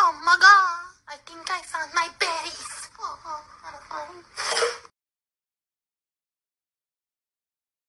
Oh my god, I think I found my berries. Oh, oh, oh,